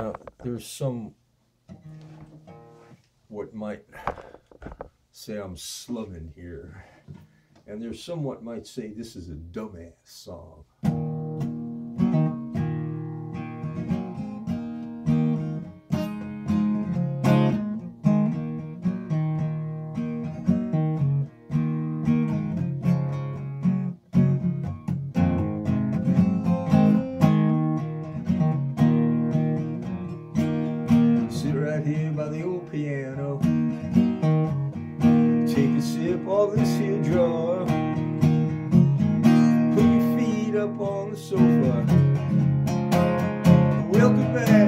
Now, there's some what might say I'm slumming here, and there's some what might say this is a dumbass song. Here by the old piano. Take a sip of this here jar. Put your feet up on the sofa. Welcome back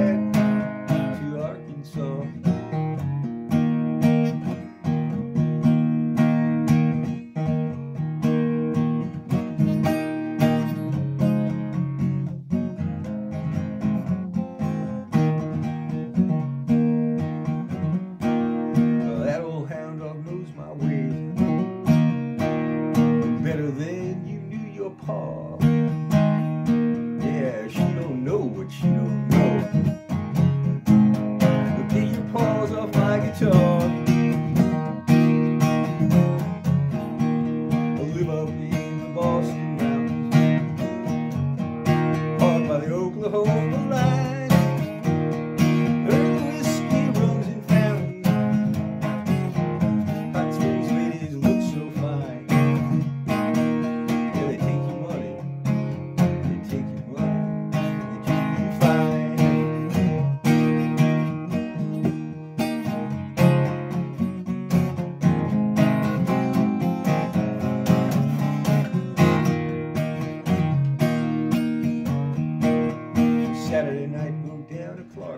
knew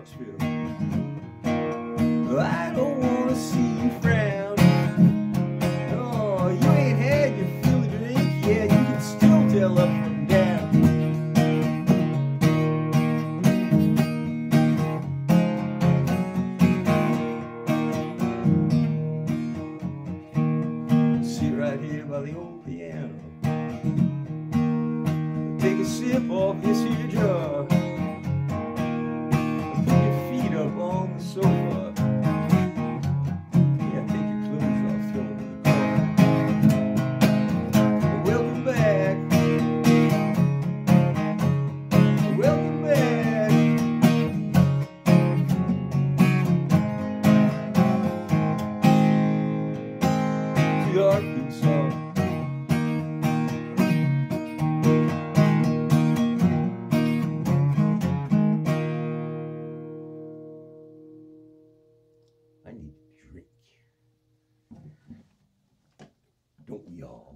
to I don't wanna see you frown. Oh, you ain't had your fill of drink yet. You can still tell up from down. Sit right here by the old piano. Take a sip off this here jar. On I need a drink. Don't we all?